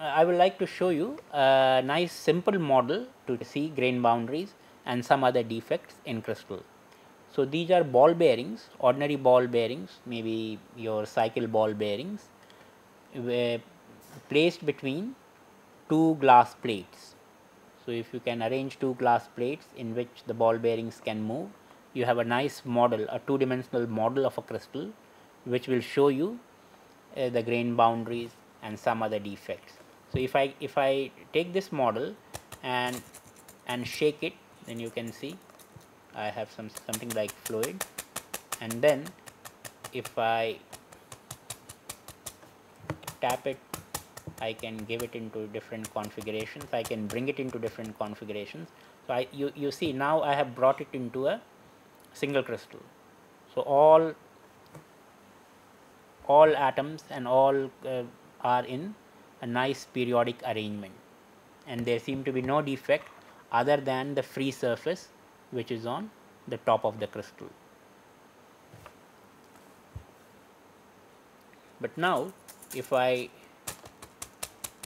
I would like to show you a nice simple model to see grain boundaries and some other defects in crystal. So, these are ball bearings, ordinary ball bearings, maybe your cycle ball bearings placed between two glass plates. So, if you can arrange two glass plates in which the ball bearings can move, you have a nice model, a two dimensional model of a crystal which will show you uh, the grain boundaries and some other defects. So, if I if I take this model and and shake it then you can see I have some something like fluid. And then if I tap it I can give it into different configurations. I can bring it into different configurations. So I you, you see now I have brought it into a single crystal. So all all atoms and all uh, are in a nice periodic arrangement and there seem to be no defect other than the free surface which is on the top of the crystal. But now if I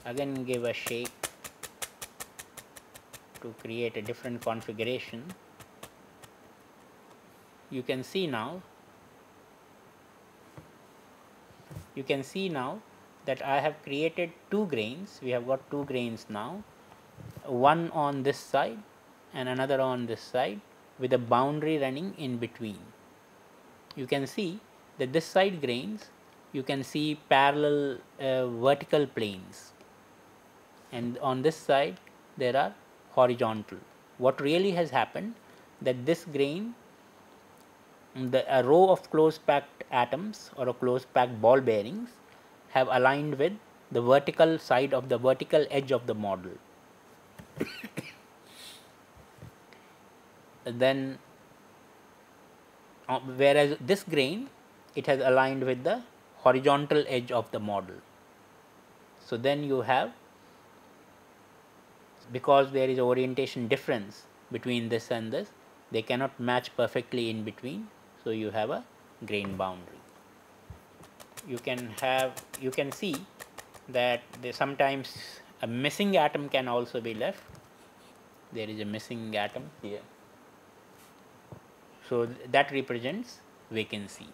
again give a shake to create a different configuration you can see now you can see now that I have created two grains we have got two grains now one on this side and another on this side with a boundary running in between. You can see that this side grains you can see parallel uh, vertical planes and on this side there are horizontal. What really has happened that this grain the a row of close packed atoms or a close packed ball bearings have aligned with the vertical side of the vertical edge of the model then uh, whereas this grain it has aligned with the horizontal edge of the model. So, then you have because there is orientation difference between this and this they cannot match perfectly in between. So, you have a grain boundary. You can have you can see that sometimes a missing atom can also be left. There is a missing atom here. So that represents vacancy